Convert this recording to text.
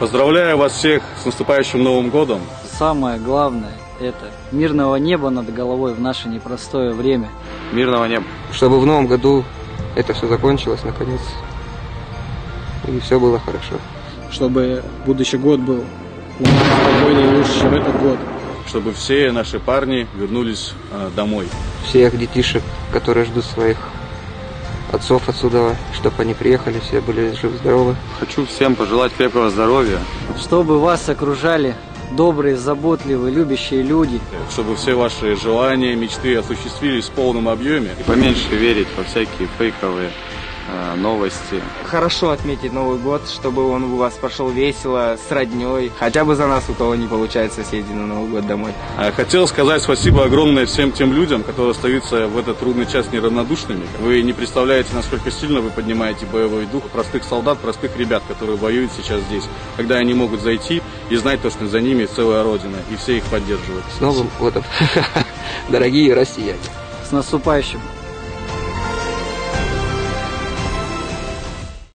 Поздравляю вас всех с наступающим Новым годом. Самое главное – это мирного неба над головой в наше непростое время. Мирного неба. Чтобы в новом году это все закончилось наконец. И все было хорошо. Чтобы будущий год был спокойнее и лучше, чем этот год. Чтобы все наши парни вернулись э, домой. Всех детишек, которые ждут своих отцов отсюда, чтобы они приехали, все были живы-здоровы. Хочу всем пожелать крепкого здоровья. Чтобы вас окружали добрые, заботливые, любящие люди. Чтобы все ваши желания, мечты осуществились в полном объеме. И поменьше верить во всякие фейковые новости. Хорошо отметить Новый год, чтобы он у вас прошел весело, с родней. Хотя бы за нас, у кого не получается съездить на Новый год домой. А, Хотел сказать спасибо огромное всем тем людям, которые остаются в этот трудный час неравнодушными. Вы не представляете, насколько сильно вы поднимаете боевой дух простых солдат, простых ребят, которые воюют сейчас здесь. Когда они могут зайти и знать то, что за ними целая родина, и все их поддерживают. С Новым годом, дорогие россияне! С наступающим!